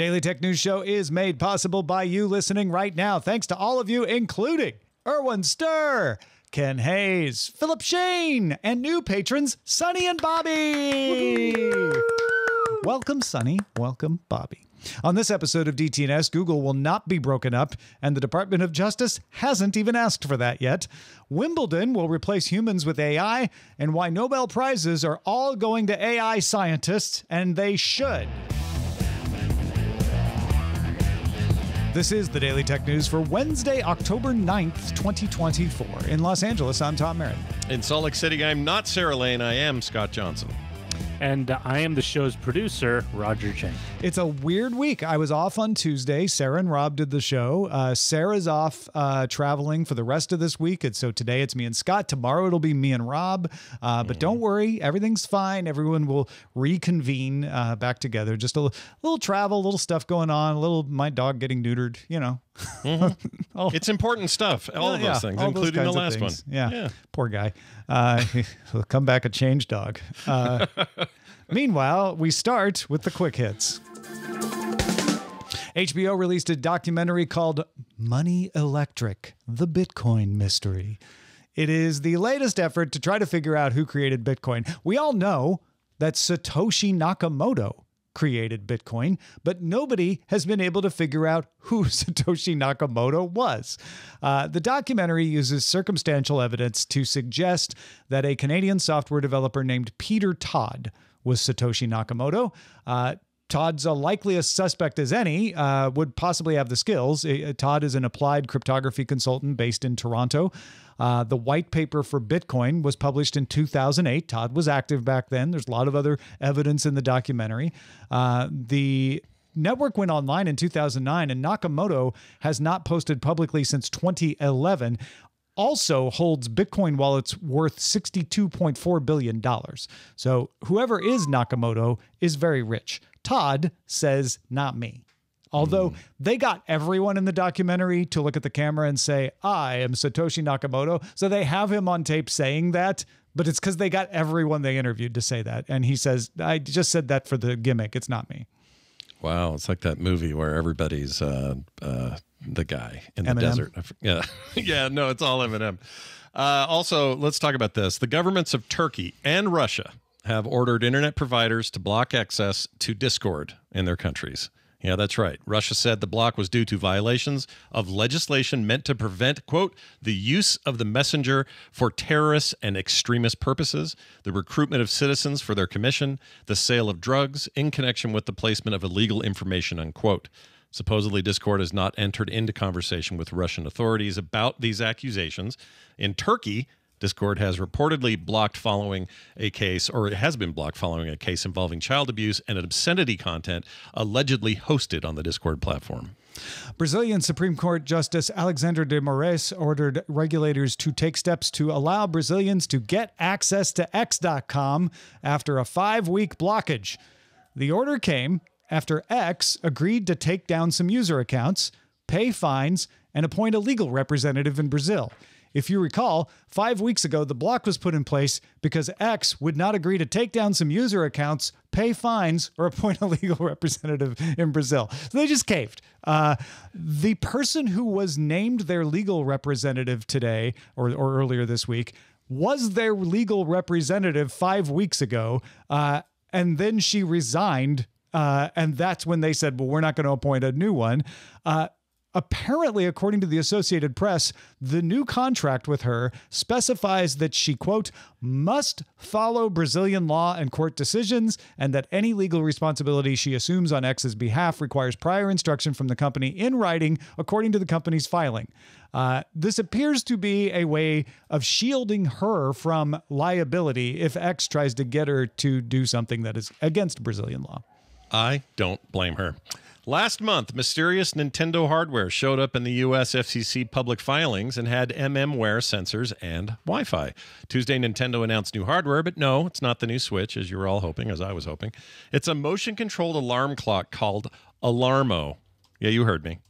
Daily Tech News Show is made possible by you listening right now. Thanks to all of you, including Erwin Stir, Ken Hayes, Philip Shane, and new patrons, Sonny and Bobby. Welcome, Sonny. Welcome, Bobby. On this episode of DTNS, Google will not be broken up, and the Department of Justice hasn't even asked for that yet. Wimbledon will replace humans with AI, and why Nobel Prizes are all going to AI scientists, and they should. This is the Daily Tech News for Wednesday, October 9th, 2024. In Los Angeles, I'm Tom Merritt. In Salt Lake City, I'm not Sarah Lane. I am Scott Johnson. And I am the show's producer, Roger Chang. It's a weird week. I was off on Tuesday. Sarah and Rob did the show. Uh, Sarah's off uh, traveling for the rest of this week. And so today it's me and Scott. Tomorrow it'll be me and Rob. Uh, but don't worry, everything's fine. Everyone will reconvene uh, back together. Just a little travel, a little stuff going on, a little my dog getting neutered, you know. Oh. It's important stuff, all of Yeah, those things, all including the last one. things. Yeah. Poor guy. Uh, he'll come back a changed dog. Uh, meanwhile, we start with the quick hits. HBO released a documentary called Money Electric The Bitcoin Mystery. It is the latest effort to try to figure out who created Bitcoin. We all know that Satoshi Nakamoto created Bitcoin, but nobody has been able to figure out who Satoshi Nakamoto was. Uh, the documentary uses circumstantial evidence to suggest that a Canadian software developer named Peter Todd was Satoshi Nakamoto. Uh, Todd's a likely a suspect as any, uh, would possibly have the skills. Uh, Todd is an applied cryptography consultant based in Toronto. Uh, the white paper for Bitcoin was published in 2008. Todd was active back then. There's a lot of other evidence in the documentary. Uh, the network went online in 2009, and Nakamoto has not posted publicly since 2011 also holds Bitcoin wallets worth $62.4 billion. So whoever is Nakamoto is very rich. Todd says, not me. Although they got everyone in the documentary to look at the camera and say, I am Satoshi Nakamoto. So they have him on tape saying that, but it's because they got everyone they interviewed to say that. And he says, I just said that for the gimmick. It's not me. Wow, it's like that movie where everybody's uh, uh, the guy in the desert. Yeah, yeah, no, it's all Eminem. Uh, also, let's talk about this. The governments of Turkey and Russia have ordered internet providers to block access to Discord in their countries. Yeah, that's right. Russia said the block was due to violations of legislation meant to prevent, quote, the use of the messenger for terrorist and extremist purposes, the recruitment of citizens for their commission, the sale of drugs in connection with the placement of illegal information, unquote. Supposedly, Discord has not entered into conversation with Russian authorities about these accusations. In Turkey, Discord has reportedly blocked following a case, or it has been blocked following a case involving child abuse and obscenity content allegedly hosted on the Discord platform. Brazilian Supreme Court Justice Alexander de Moraes ordered regulators to take steps to allow Brazilians to get access to X.com after a five week blockage. The order came after X agreed to take down some user accounts, pay fines, and appoint a legal representative in Brazil. If you recall, five weeks ago, the block was put in place because X would not agree to take down some user accounts, pay fines, or appoint a legal representative in Brazil. So they just caved. Uh, the person who was named their legal representative today or, or earlier this week was their legal representative five weeks ago. Uh, and then she resigned. Uh, and that's when they said, well, we're not going to appoint a new one. Apparently, according to the Associated Press, the new contract with her specifies that she, quote, must follow Brazilian law and court decisions, and that any legal responsibility she assumes on X's behalf requires prior instruction from the company in writing, according to the company's filing. Uh, this appears to be a way of shielding her from liability if X tries to get her to do something that is against Brazilian law. I don't blame her. Last month, mysterious Nintendo hardware showed up in the US FCC public filings and had mmWave sensors and Wi Fi. Tuesday, Nintendo announced new hardware, but no, it's not the new Switch, as you were all hoping, as I was hoping. It's a motion controlled alarm clock called Alarmo. Yeah, you heard me.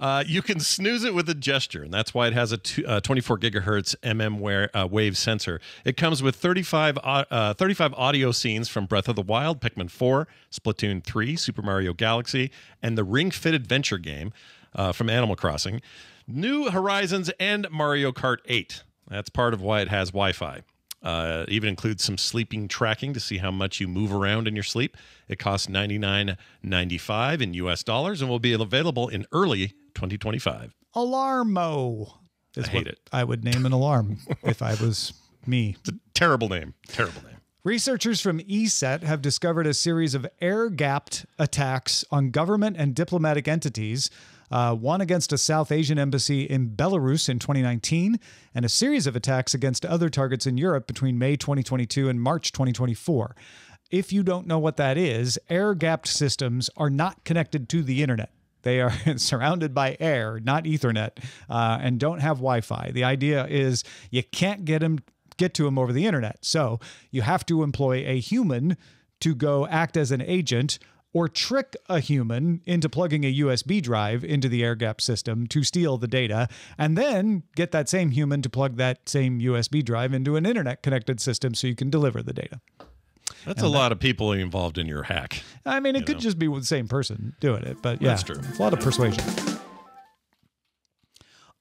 Uh, you can snooze it with a gesture, and that's why it has a two, uh, 24 gigahertz MM uh, wave sensor. It comes with 35, uh, 35 audio scenes from Breath of the Wild, Pikmin 4, Splatoon 3, Super Mario Galaxy, and the Ring Fit Adventure game uh, from Animal Crossing, New Horizons, and Mario Kart 8. That's part of why it has Wi Fi. Uh, even includes some sleeping tracking to see how much you move around in your sleep. It costs $99.95 in US dollars and will be available in early 2025. Alarmo. I hate it. I would name an alarm if I was me. It's a terrible name. Terrible name. Researchers from ESET have discovered a series of air gapped attacks on government and diplomatic entities uh, one against a South Asian embassy in Belarus in 2019, and a series of attacks against other targets in Europe between May 2022 and March 2024. If you don't know what that is, air gapped systems are not connected to the internet. They are surrounded by air, not Ethernet, uh, and don't have Wi Fi. The idea is you can't get them get to them over the internet. So you have to employ a human to go act as an agent or trick a human into plugging a USB drive into the air gap system to steal the data, and then get that same human to plug that same USB drive into an internet connected system so you can deliver the data. That's a lot of people involved in your hack. I mean, it could just be the same person doing it, but yeah, That's true. It's a lot of persuasion.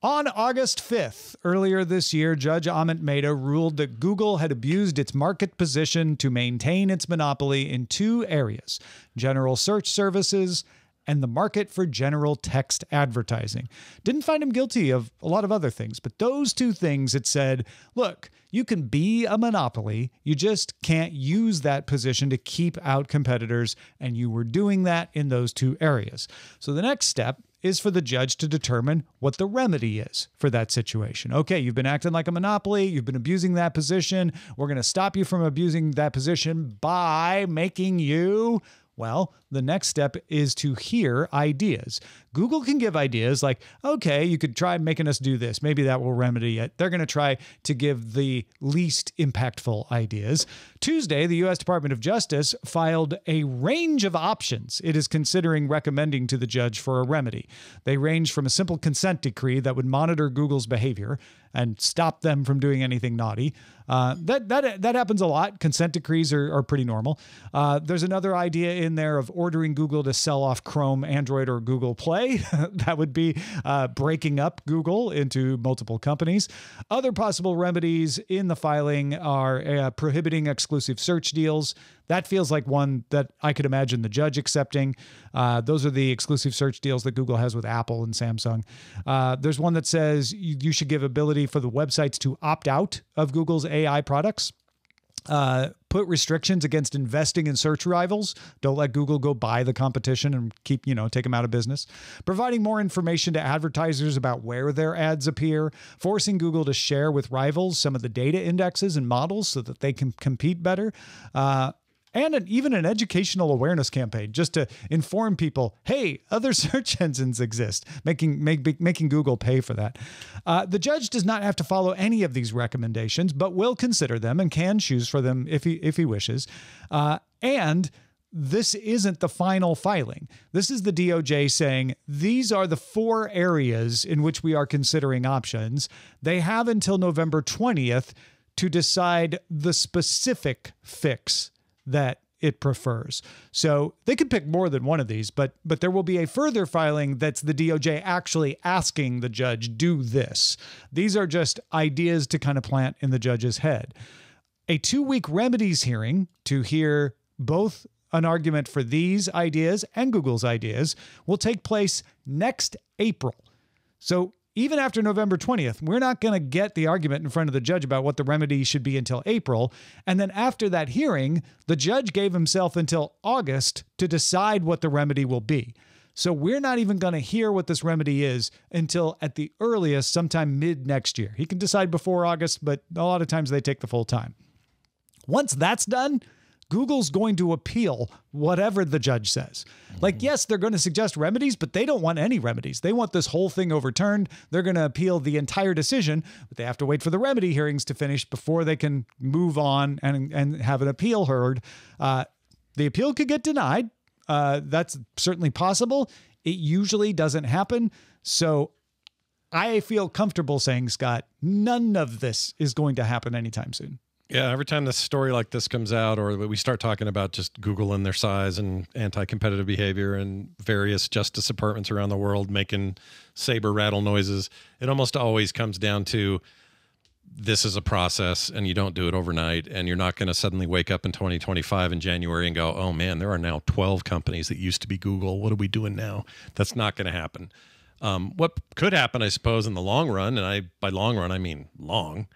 On August 5th, earlier this year, Judge Amit Mehta ruled that Google had abused its market position to maintain its monopoly in two areas general search services and the market for general text advertising. Didn't find him guilty of a lot of other things, but those two things it said look, you can be a monopoly, you just can't use that position to keep out competitors, and you were doing that in those two areas. So the next step is for the judge to determine what the remedy is for that situation. Okay, you've been acting like a monopoly, you've been abusing that position. We're going to stop you from abusing that position by making you well, the next step is to hear ideas. Google can give ideas like, okay, you could try making us do this. Maybe that will remedy it. They're going to try to give the least impactful ideas. Tuesday, the U.S. Department of Justice filed a range of options it is considering recommending to the judge for a remedy. They range from a simple consent decree that would monitor Google's behavior and stop them from doing anything naughty. Uh, that that that happens a lot. Consent decrees are, are pretty normal. Uh, there's another idea in there of ordering Google to sell off Chrome, Android, or Google Play. that would be uh, breaking up Google into multiple companies. Other possible remedies in the filing are uh, prohibiting exclusive search deals. That feels like one that I could imagine the judge accepting. Uh, those are the exclusive search deals that Google has with Apple and Samsung. Uh, there's one that says you, you should give ability for the websites to opt out of Google's AI products. Uh, put restrictions against investing in search rivals. Don't let Google go buy the competition and keep, you know, take them out of business. Providing more information to advertisers about where their ads appear. Forcing Google to share with rivals some of the data indexes and models so that they can compete better. Uh, and an, even an educational awareness campaign just to inform people hey other search engines exist making make, making google pay for that uh, the judge does not have to follow any of these recommendations but will consider them and can choose for them if he if he wishes uh, and this isn't the final filing. This is the DOJ saying these are the four areas in which we are considering options. They have until November 20th to decide the specific fix that it prefers. So they could pick more than one of these, but but there will be a further filing that's the DOJ actually asking the judge do this. These are just ideas to kind of plant in the judge's head. A 2-week remedies hearing to hear both an argument for these ideas and Google's ideas will take place next April. So even after November 20th, we're not going to get the argument in front of the judge about what the remedy should be until April. And then after that hearing, the judge gave himself until August to decide what the remedy will be. So we're not even going to hear what this remedy is until at the earliest, sometime mid next year. He can decide before August, but a lot of times they take the full time. Once that's done, Google's going to appeal whatever the judge says. Like, yes, they're going to suggest remedies, but they don't want any remedies. They want this whole thing overturned. They're going to appeal the entire decision, but they have to wait for the remedy hearings to finish before they can move on and, and have an appeal heard. Uh, the appeal could get denied. Uh, that's certainly possible. It usually doesn't happen. So I feel comfortable saying, Scott, none of this is going to happen anytime soon. Yeah, every time this story like this comes out, or we start talking about just Google and their size and anti-competitive behavior, and various justice departments around the world making saber rattle noises, it almost always comes down to this is a process, and you don't do it overnight, and you're not going to suddenly wake up in 2025 in January and go, "Oh man, there are now 12 companies that used to be Google. What are we doing now?" That's not going to happen. Um, what could happen, I suppose, in the long run, and I by long run I mean long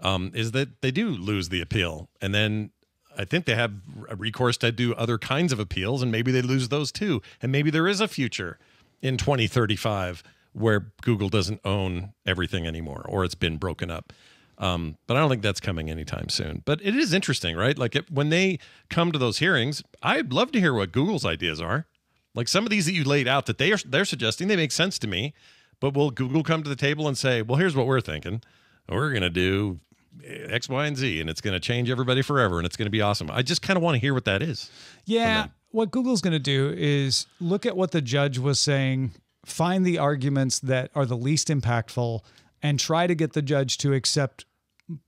um, is that they do lose the appeal. And then I think they have a recourse to do other kinds of appeals, and maybe they lose those too. And maybe there is a future in 2035 where Google doesn't own everything anymore or it's been broken up. Um, but I don't think that's coming anytime soon. But it is interesting, right? Like if, when they come to those hearings, I'd love to hear what Google's ideas are. Like some of these that you laid out that they are they're suggesting, they make sense to me. But will Google come to the table and say, "Well, here's what we're thinking. We're going to do X, Y, and Z, and it's going to change everybody forever, and it's going to be awesome. I just kind of want to hear what that is. Yeah. What Google's going to do is look at what the judge was saying, find the arguments that are the least impactful, and try to get the judge to accept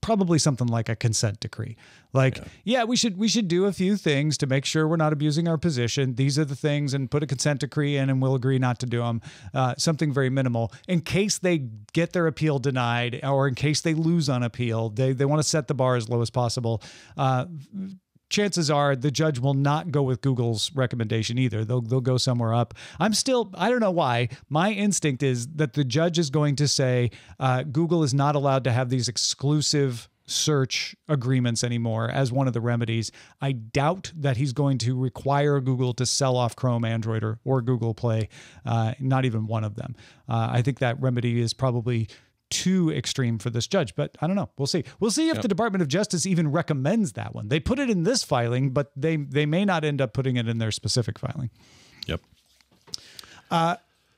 probably something like a consent decree. Like, yeah. yeah. we should we should do a few things to make sure we're not abusing our position. These are the things, and put a consent decree in, and we'll agree not to do them. Uh, something very minimal in case they get their appeal denied, or in case they lose on appeal. They they want to set the bar as low as possible. Uh, chances are the judge will not go with Google's recommendation either. They'll they'll go somewhere up. I'm still I don't know why. My instinct is that the judge is going to say uh, Google is not allowed to have these exclusive search agreements anymore as one of the remedies. I doubt that he's going to require Google to sell off Chrome, Android, or, or Google Play. Uh, not even one of them. Uh, I think that remedy is probably too extreme for this judge, but I don't know. We'll see. We'll see if yep. the Department of Justice even recommends that one. They put it in this filing, but they they may not end up putting it in their specific filing. Yep. Uh,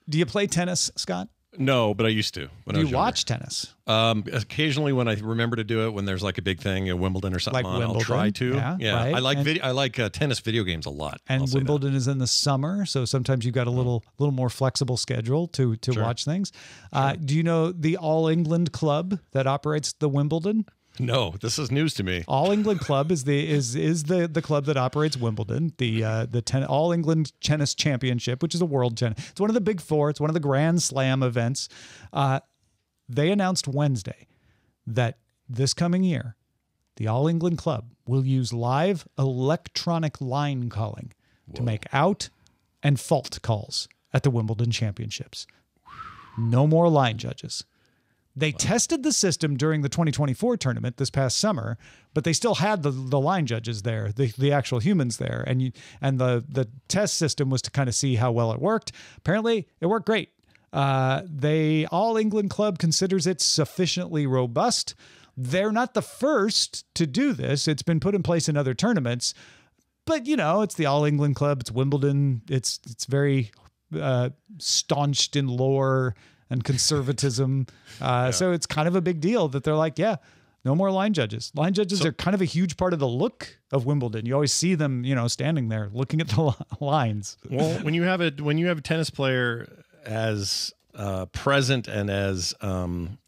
do you play tennis, Scott? No, but I used to. When do you watch tennis? Um, occasionally, when I remember to do it, when there's like a big thing, a Wimbledon or something like on, Wimbledon, I'll try to. Yeah, yeah. Right. I like video. I like uh, tennis video games a lot. And Wimbledon is in the summer, so sometimes you've got a little little more flexible schedule to to watch things. Uh, do you know the All England Club that operates the Wimbledon? No, this is news to me. All England Club is the is is the the club that operates Wimbledon, the uh, the ten, All England Tennis Championship, which is a world tennis. It's one of the big four. It's one of the Grand Slam events. Uh, they announced Wednesday that this coming year, the All England Club will use live electronic line calling Whoa. to make out and fault calls at the Wimbledon Championships. No more line judges. They wow. tested the system during the 2024 tournament this past summer, but they still had the, the line judges there, the, the actual humans there, and you, and the the test system was to kind of see how well it worked. Apparently, it worked great. Uh, they All England Club considers it sufficiently robust. They're not the first to do this. It's been put in place in other tournaments, but you know, it's the All England Club. It's Wimbledon. It's it's very uh, staunched in lore and conservatism. Uh, yeah. So it's kind of a big deal that they're like, yeah, no more line judges. Line judges so, are kind of a huge part of the look of Wimbledon. You always see them, you know, standing there looking at the lines. Well, when you have a when you have a tennis player as uh, present and as um,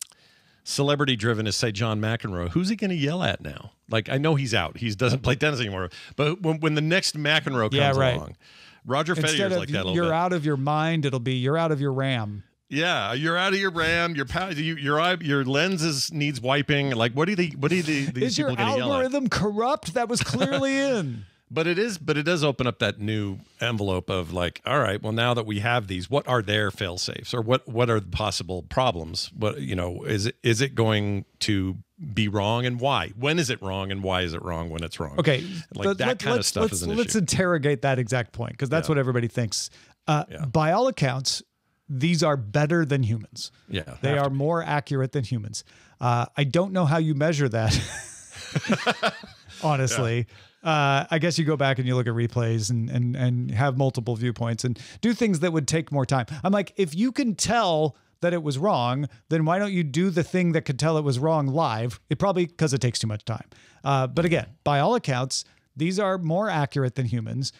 celebrity driven as say John McEnroe, who's he going to yell at now? Like I know he's out; he doesn't play tennis anymore. But when, when the next McEnroe comes yeah, right. along, Roger Federer's like that. you're bit. out of your mind. It'll be you're out of your RAM. Yeah, you're out of your RAM. Your you, your eye, your lenses needs wiping. Like, what do they? What are the, these Is your algorithm corrupt? That was clearly in. But it is, but it does open up that new envelope of like, all right, well, now that we have these, what are their fail safes, or what what are the possible problems? What you know, is it is it going to be wrong, and why? When is it wrong, and why is it wrong when it's wrong? Okay, like let, that let, kind of stuff let's, is an let's issue. interrogate that exact point because that's yeah. what everybody thinks. Uh, yeah. By all accounts, these are better than humans. Yeah, they are more accurate than humans. Uh, I don't know how you measure that. honestly. Yeah uh, I guess you go back and you look at replays and and and have multiple viewpoints and do things that would take more time. I'm like, if you can tell that it was wrong, then why don't you do the thing that could tell it was wrong live? It probably because it takes too much time. Uh, but again, by all accounts, these are more accurate than humans.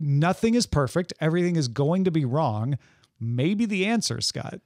nothing is perfect. Everything is going to be wrong. Maybe the answer, Scott,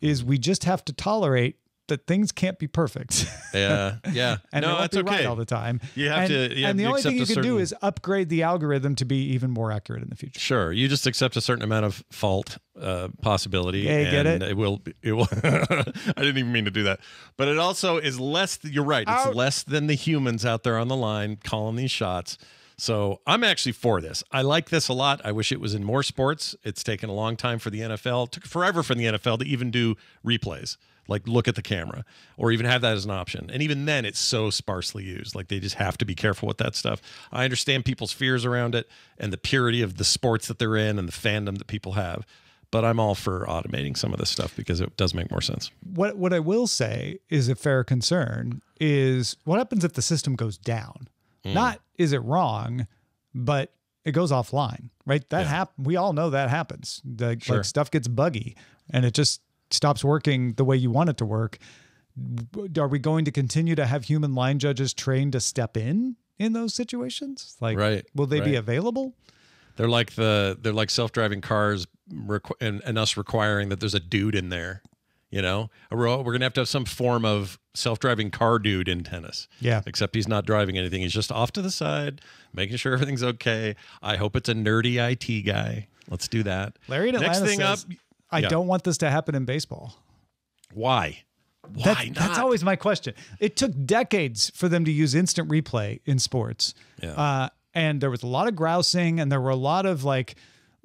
is we just have to tolerate that things can't be perfect. Yeah, yeah. and no, they won't that's be okay. right all the time. You have and, to- you have and the to only thing you can a do is upgrade the algorithm to be even more accurate in the future. Sure, you just accept a certain amount of fault uh, possibility. Yeah, get and it? will. It will. I didn't even mean to do that, but it also is less. You're right. It's Out. less than the humans out there on the line calling these shots. So I'm actually for this. I like this a lot. I wish it was in more sports. It's taken a long time for the NFL. It took forever for the NFL to even do replays, like look at the camera, or even have that as an option. And even then, it's so sparsely used. Like they just have to be careful with that stuff. I understand people's fears around it and the purity of the sports that they're in and the fandom that people have. But I'm all for automating some of this stuff because it does make more sense. What what I will say is a fair concern is what happens if the system goes down? Hmm. Not is it wrong, but it goes offline, right? That hap- we all know that happens. The, Sure. Like stuff gets buggy and it just stops working the way you want it to work. Are we going to continue to have human line judges trained to step in in those situations? Like, Right, will they be available? They're like the they're like self-driving cars requ- and, and us requiring that there's a dude in there. You know, we're, we're gonna have to have some form of self-driving car dude in tennis. Yeah. Except he's not driving anything. He's just off to the side, making sure everything's okay. I hope it's a nerdy IT guy. Let's do that. Larry in Next Atlanta thing says, up. I yeah. don't want this to happen in baseball. Why? Why That's, not? that's always my question. It took decades for them to use instant replay in sports. Yeah. Uh, and there was a lot of grousing and there were a lot of like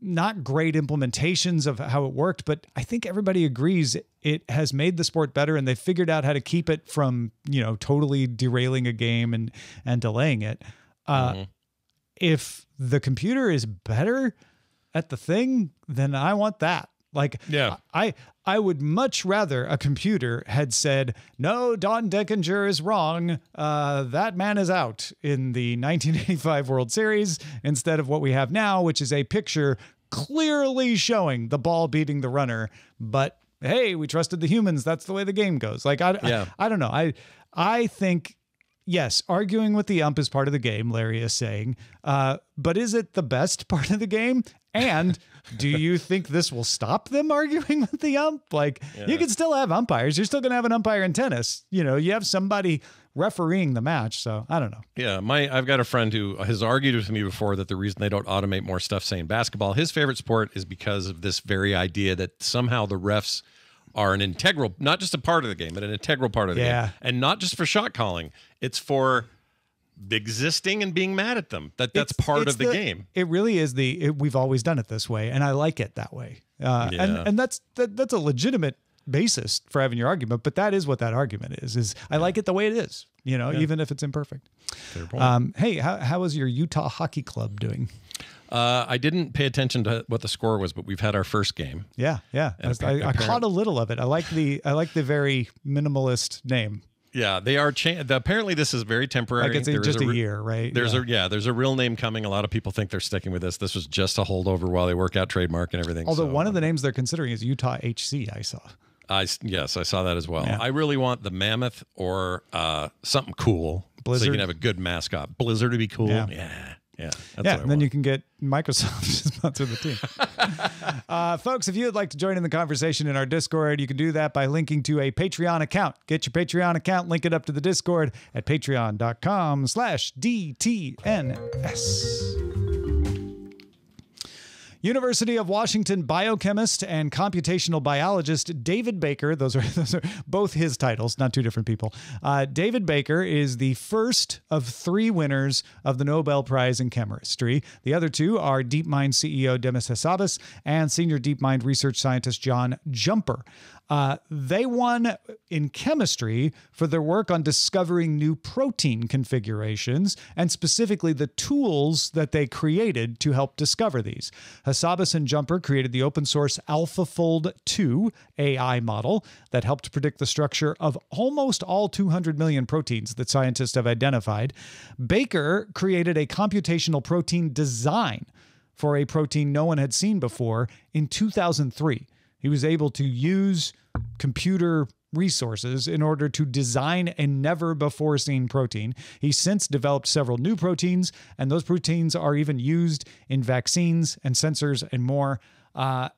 not great implementations of how it worked, but I think everybody agrees it has made the sport better and they figured out how to keep it from, you know, totally derailing a game and and delaying it. Uh, Mm-hmm. If the computer is better at the thing, then I want that. Like, Yeah. I I would much rather a computer had said, "No, Don Denkinger is wrong. Uh, that man is out in the 1985 World Series," instead of what we have now, which is a picture clearly showing the ball beating the runner. But hey, we trusted the humans. That's the way the game goes. Like, I Yeah. I, I don't know. I I think. Yes, arguing with the ump is part of the game, Larry is saying. Uh, but is it the best part of the game? And do you think this will stop them arguing with the ump? Like, you can still have umpires. You're still going to have an umpire in tennis. You know, you have somebody refereeing the match. So I don't know. Yeah, my I've got a friend who has argued with me before that the reason they don't automate more stuff, saying basketball, his favorite sport is because of this very idea that somehow the refs are an integral, not just a part of the game, but an integral part of the Yeah. game, and not just for shot calling. It's for existing and being mad at them. That that's It's- part it's of the, game. It really is the. It, we've always done it this way, and I like it that way. Uh, Yeah. And and that's that, that's a legitimate basis for having your argument. But that is what that argument is. Is I like it the way it is. You know, even if it's imperfect. Fair point. Um, hey, how how is your Utah Hockey Club doing? Uh, I didn't pay attention to what the score was, but we've had our first game. Yeah, yeah. I, appa- I caught a little of it. I like the I like the very minimalist name. Yeah, they are. Cha- the, apparently, this is very temporary. Like it's There just a, re- year, right? There's yeah. a yeah, there's a real name coming. A lot of people think they're sticking with this. This was just a holdover while they work out trademark and everything. Although so, one of the names they're considering is Utah HC. I saw. I yes, I saw that as well. Yeah. I really want the mammoth or uh, something cool, so Blizzard? you can have a good mascot. Blizzard would be cool. Yeah. Yeah, yeah, yeah. That's yeah, what I and then want. you can get Microsoft to sponsor the team. uh, folks, if you would like to join in the conversation in our Discord, you can do that by linking to a Patreon account. Get your Patreon account, link it up to the Discord at patreon.com slash DTNS. University of Washington biochemist and computational biologist David Baker, those are, those are both his titles, not two different people. Uh, David Baker is the first of three winners of the Nobel Prize in Chemistry. The other two are DeepMind CEO Demis Hassabis and senior DeepMind research scientist John Jumper. Uh, they won in chemistry for their work on discovering new protein configurations and specifically the tools that they created to help discover these. Hassabis and Jumper created the open source AlphaFold 2 AI model that helped predict the structure of almost all 200 million proteins that scientists have identified. Baker created a computational protein design for a protein no one had seen before in 2003. He was able to use computer resources in order to design a never before seen protein. He's since developed several new proteins, and those proteins are even used in vaccines and sensors and more. Uh,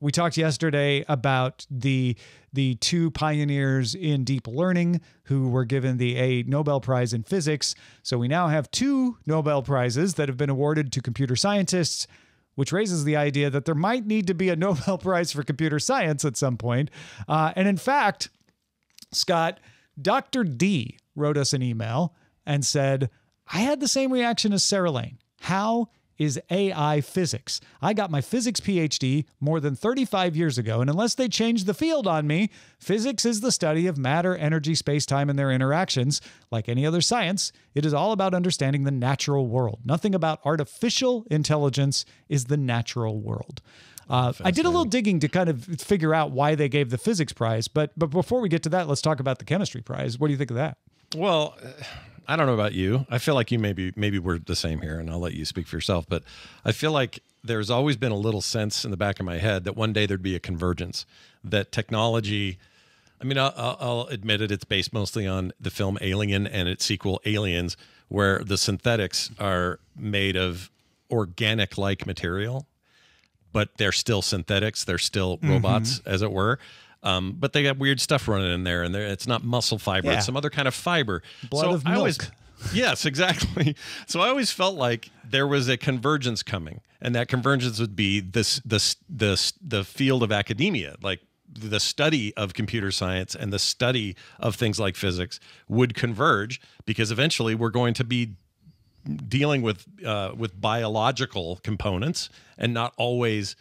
we talked yesterday about the the two pioneers in deep learning who were given the a Nobel Prize in physics. So we now have two Nobel prizes that have been awarded to computer scientists, which raises the idea that there might need to be a Nobel Prize for computer science at some point. Uh, and in fact, Scott, Dr. D wrote us an email and said, I had the same reaction as Sarah Lane. How is AI physics. I got my physics PhD more than 35 years ago, and unless they change the field on me, physics is the study of matter, energy, space time, and their interactions. Like any other science, it is all about understanding the natural world. Nothing about artificial intelligence is the natural world. Uh, I did a little digging to kind of figure out why they gave the physics prize, but but before we get to that, let's talk about the chemistry prize. What do you think of that? Well, I don't know about you. I feel like you maybe maybe we're the same here, and I'll let you speak for yourself. But I feel like there's always been a little sense in the back of my head that one day there'd be a convergence, that technology. I mean, I'll, I'll admit it. It's based mostly on the film Alien and its sequel Aliens, where the synthetics are made of organic-like material, but they're still synthetics. They're still mm-hmm. robots, as it were. Um, but they got weird stuff running in there, and there it's not muscle fiber; Yeah. it's some other kind of fiber. Blood so of I always, milk. yes, exactly. So I always felt like there was a convergence coming, and that convergence would be this this this the field of academia, like the study of computer science and the study of things like physics would converge because eventually we're going to be dealing with uh, with biological components and not always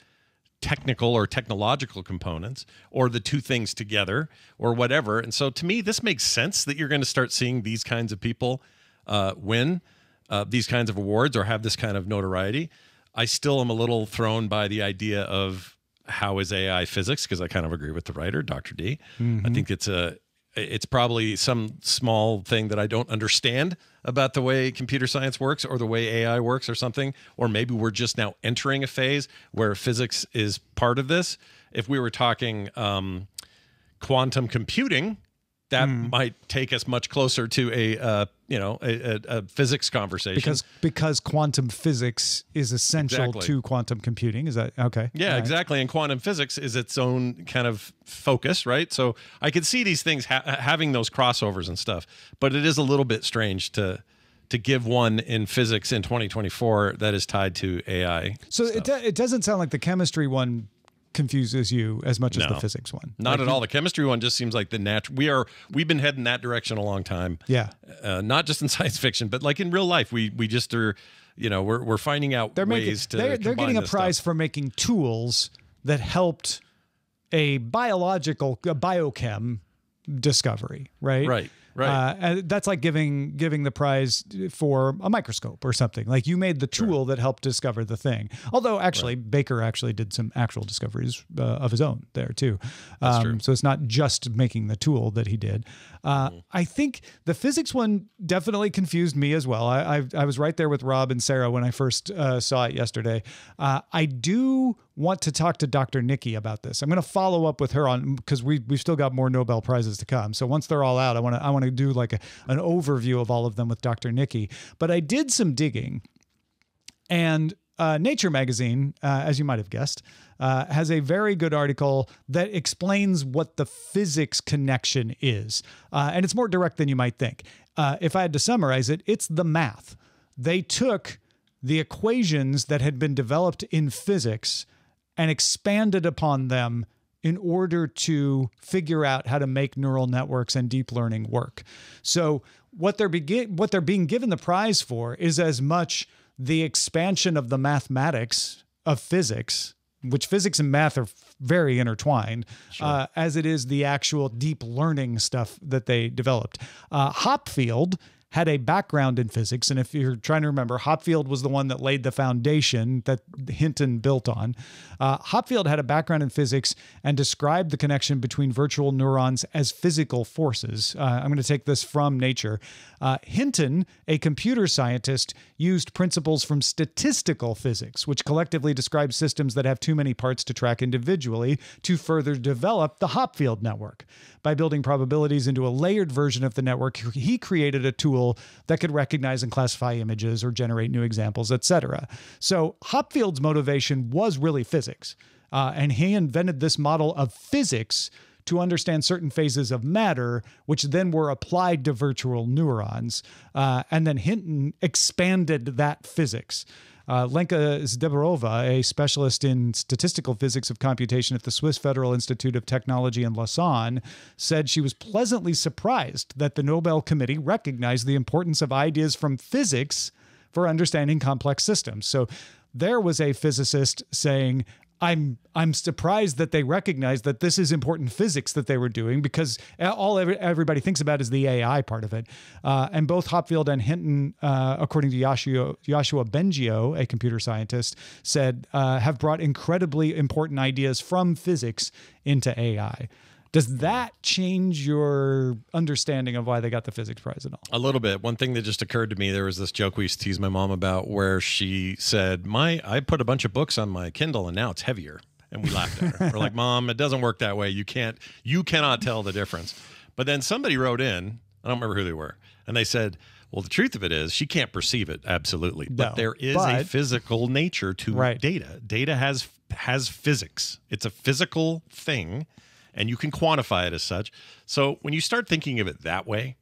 technical or technological components or the two things together or whatever. And so to me this makes sense that you're going to start seeing these kinds of people uh, win uh, these kinds of awards or have this kind of notoriety. I still am a little thrown by the idea of how is ai physics because i kind of agree with the writer dr d. I think it's a it's probably some small thing that I don't understand about the way computer science works or the way AI works or something. Or maybe we're just now entering a phase where physics is part of this. If we were talking um, quantum computing, that might take us much closer to a uh, you know a, a, a physics conversation. Because because quantum physics is essential Exactly. to quantum computing. Is that okay? Yeah, right. exactly. And quantum physics is its own kind of focus, right? So I could see these things ha- having those crossovers and stuff, but it is a little bit strange to to give one in physics in 2024 that is tied to AI. So it, do- it doesn't sound like the chemistry one confuses you as much as the physics one. Not at all. The chemistry one just seems like the natural. We are we've been heading that direction a long time. Yeah. uh, not just in science fiction, but like in real life. We we just are, you know, we're we're finding out They're making ways to. they're, they're getting a prize stuff. for making tools that helped a biological a biochem discovery, right? Right, right. Uh, that's like giving giving the prize for a microscope or something. Like you made the tool that helped discover the thing. Although actually Baker actually did some actual discoveries uh, of his own there too. Um, true. So it's not just making the tool that he did. Uh, Mm-hmm. I think the physics one definitely confused me as well. I, I, I was right there with Rob and Sarah when I first uh, saw it yesterday. Uh, I do want to talk to Dr. Nikki about this. I'm going to follow up with her on because we we've still got more Nobel prizes to come. So once they're all out, I want to I want to do like a, an overview of all of them with Dr. Nikki. But I did some digging and uh, Nature magazine, uh, as you might have guessed, uh, has a very good article that explains what the physics connection is. Uh, and it's more direct than you might think. Uh, if I had to summarize it, it's the math. They took the equations that had been developed in physics and expanded upon them in order to figure out how to make neural networks and deep learning work. So what they're begin what they're being given the prize for is as much the expansion of the mathematics of physics, which physics and math are very intertwined, uh, as it is the actual deep learning stuff that they developed. Uh, Hopfield had a background in physics. And if you're trying to remember, Hopfield was the one that laid the foundation that Hinton built on. Uh, Hopfield had a background in physics and described the connection between virtual neurons as physical forces. Uh, I'm going to take this from Nature. Uh, Hinton, a computer scientist, used principles from statistical physics, which collectively describe systems that have too many parts to track individually, to further develop the Hopfield network. By building probabilities into a layered version of the network, he created a tool that could recognize and classify images or generate new examples, etc. So Hopfield's motivation was really physics. Uh, and he invented this model of physics to understand certain phases of matter, which then were applied to virtual neurons. Uh, and then Hinton expanded that physics. Uh, Lenka Zdeborova, a specialist in statistical physics of computation at the Swiss Federal Institute of Technology in Lausanne, said she was pleasantly surprised that the Nobel Committee recognized the importance of ideas from physics for understanding complex systems. So there was a physicist saying, I'm I'm surprised that they recognize that this is important physics that they were doing because all every, everybody thinks about is the AI part of it. Uh, and both Hopfield and Hinton, uh, according to Yoshua, Bengio, a computer scientist, said uh, have brought incredibly important ideas from physics into AI. Does that change your understanding of why they got the physics prize at all? A little bit. One thing that just occurred to me, there was this joke we used to tease my mom about where she said, My I put a bunch of books on my Kindle and now it's heavier. And we laughed at her. We're like, Mom, it doesn't work that way. You can't you cannot tell the difference. But then somebody wrote in, I don't remember who they were, and they said, well, the truth of it is, she can't perceive it absolutely, but No, there is but- a physical nature to Right. data. Data has has physics. It's a physical thing, and you can quantify it as such. So when you start thinking of it that way,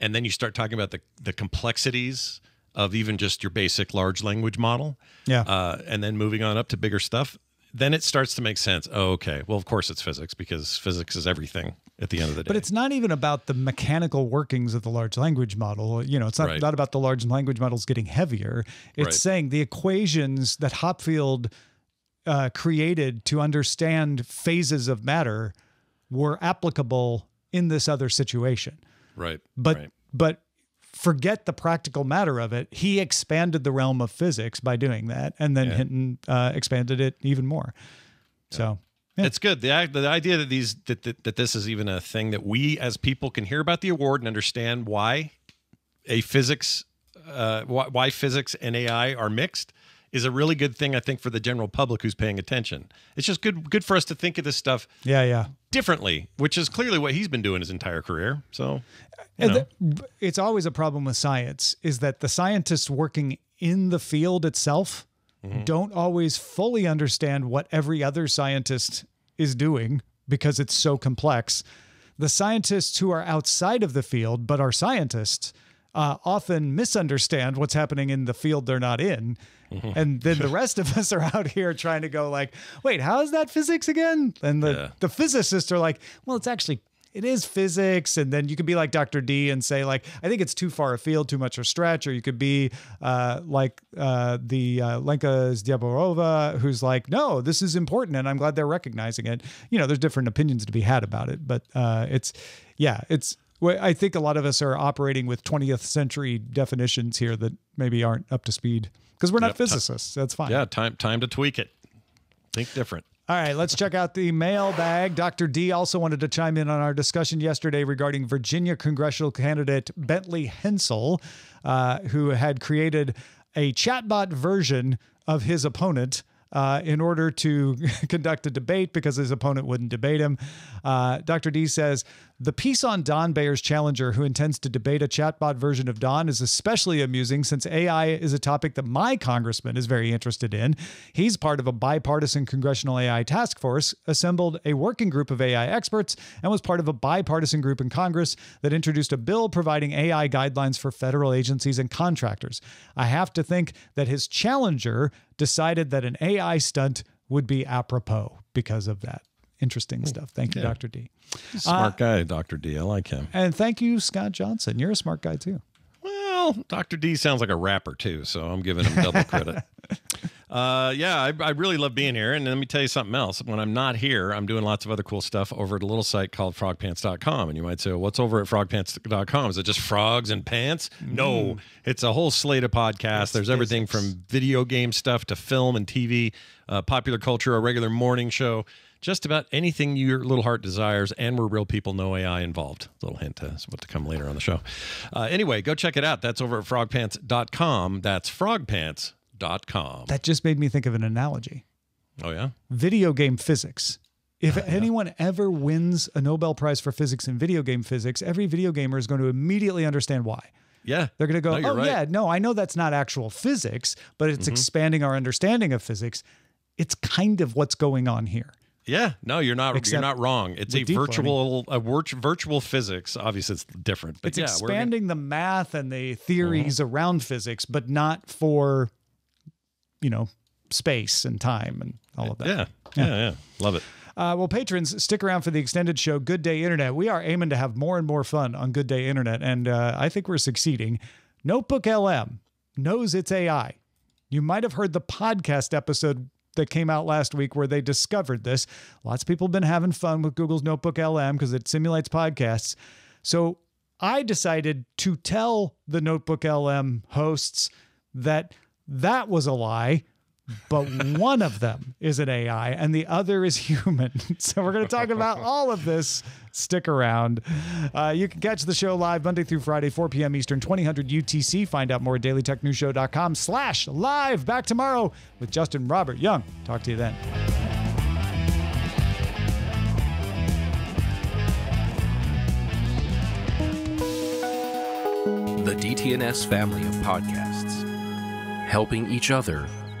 and then you start talking about the the complexities of even just your basic large language model, Yeah. uh, and then moving on up to bigger stuff, then it starts to make sense. Oh, okay. Well, of course it's physics because physics is everything at the end of the day. But it's not even about the mechanical workings of the large language model. You know, it's not, Right. not about the large language models getting heavier. It's Right. saying the equations that Hopfield uh, created to understand phases of matter were applicable in this other situation. right. But right. but forget the practical matter of it. He expanded the realm of physics by doing that, and then Yeah. Hinton uh, expanded it even more. So Yeah. It's good. The the idea that these that, that that this is even a thing that we as people can hear about the award and understand why a physics uh, why, why physics and AI are mixed is a really good thing I think for the general public who's paying attention. It's just good good for us to think of this stuff yeah, yeah. differently, which is clearly what he's been doing his entire career. So, And the- it's always a problem with science is that the scientists working in the field itself Mm-hmm. don't always fully understand what every other scientist is doing because it's so complex. The scientists who are outside of the field but are scientists uh, often misunderstand what's happening in the field they're not in. Mm-hmm. And then the rest of us are out here trying to go like, wait, how is that physics again? And the, Yeah. the physicists are like, well, it's actually it is physics and then you could be like dr d and say like i think it's too far afield too much of a stretch or you could be uh, like uh, the uh, lenka zdeborova who's like no this is important and i'm glad they're recognizing it you know there's different opinions to be had about it but uh, it's yeah it's i think a lot of us are operating with 20th century definitions here that maybe aren't up to speed because we're not Yep. Physicists that's fine yeah, time time to tweak it. Think different. all right, let's check out the mailbag. Dr. D also wanted to chime in on our discussion yesterday regarding Virginia congressional candidate Bentley Hensel, uh, who had created a chatbot version of his opponent. Uh, in order to conduct a debate because his opponent wouldn't debate him. Uh, Dr. D says the piece on Don Beyer's challenger, who intends to debate a chatbot version of Don, is especially amusing since AI is a topic that my congressman is very interested in. He's part of a bipartisan congressional AI task force, assembled a working group of AI experts, and was part of a bipartisan group in Congress that introduced a bill providing AI guidelines for federal agencies and contractors. I have to think that his challenger decided that an AI stunt would be apropos because of that. Interesting hmm. stuff. Thank you, Dr. D. Smart uh, guy, Dr. D. I like him. And thank you, Scott Johnson. You're a smart guy too. Well, Dr. D sounds like a rapper too, so I'm giving him double credit. Uh, yeah, I, I really love being here. And let me tell you something else. When I'm not here, I'm doing lots of other cool stuff over at a little site called frogpants.com. And you might say, well, what's over at frogpants.com? Is it just frogs and pants? No, it's a whole slate of podcasts. There's everything from video game stuff to film and TV, uh, popular culture, a regular morning show, just about anything your little heart desires. And we're real people, no AI involved. little hint to what to come later on the show. Uh, anyway, go check it out. That's over at frogpants.com. That's frogpants.com. That just made me think of an analogy. Oh, yeah? Video game physics. If anyone ever wins a Nobel Prize for physics in video game physics, every video gamer is going to immediately understand why. Yeah. They're going to go, No, oh, right. Mm-hmm. yeah, no, I know that's not actual physics, but it's expanding our understanding of physics. It's kind of what's going on here. Yeah, no, you're not. Except you're not wrong. It's a virtual, a virtual physics. Obviously, it's different, but It's yeah, we're gonna- expanding the math and the theories around physics, but not for, you know, space and time and all of that. Yeah, yeah, yeah, Love it. Uh, well, patrons, stick around for the extended show, Good Day Internet. We are aiming to have more and more fun on Good Day Internet, and uh, I think we're succeeding. Notebook LM knows it's AI. You might have heard the podcast episode that came out last week where they discovered this. Lots of people have been having fun with Google's Notebook LM because it simulates podcasts. So I decided to tell the Notebook LM hosts that that was a lie but one of them is an AI and the other is human. So we're going to talk about all of this. Stick around. Uh, you can catch the show live Monday through Friday, 4 p.m. Eastern, 2000 UTC. Find out more at dailytechnewsshow.com slash live. Back tomorrow with Justin Robert Young. Talk to you then. The DTNS family of podcasts, helping each other